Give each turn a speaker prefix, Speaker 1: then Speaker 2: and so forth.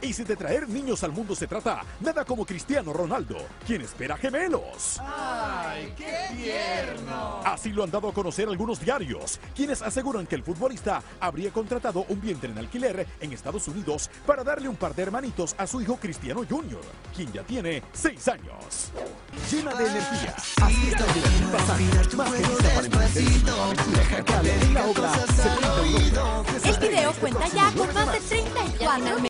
Speaker 1: Y si de traer niños al mundo se trata, nada como Cristiano Ronaldo, quien espera gemelos.
Speaker 2: ¡Ay, qué tierno!
Speaker 1: Así lo han dado a conocer algunos diarios, quienes aseguran que el futbolista habría contratado un vientre en alquiler en Estados Unidos para darle un par de hermanitos a su hijo Cristiano Jr., quien ya tiene seis años. Llena de energía, así está más que para emprender
Speaker 3: El este video cuenta ya con más de 34